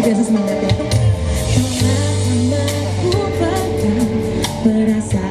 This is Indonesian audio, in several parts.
luar biasa semangatnya. Mengapa merasa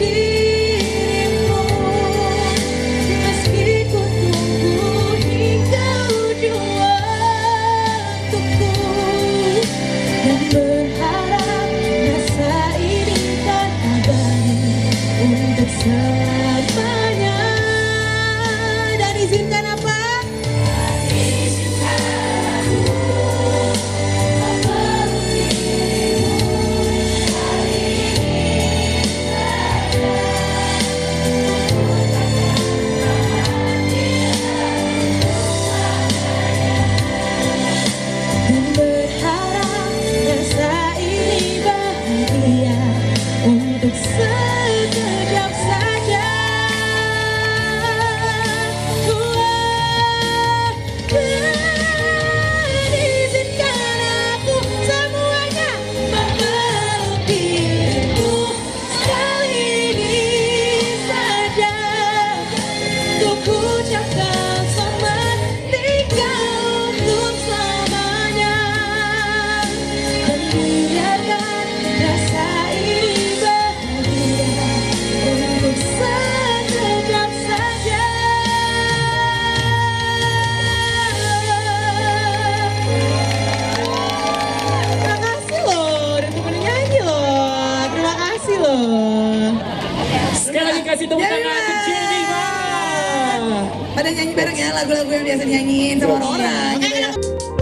Spirit. kasih tepuk yeah, tangan untuk Cibiba. Pada nyanyi bareng ya lagu-lagu yang biasa nyanyiin sama iya. orang-orang. Okay.